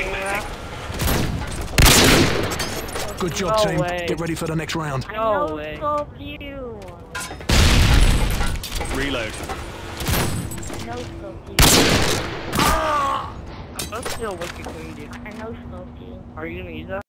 Engaging. Good job, No team. way. Get ready for the next round. No, No way. scope you. Reload. No scope you. I'm still looking for you, dude. I know scope you. Are you gonna use that?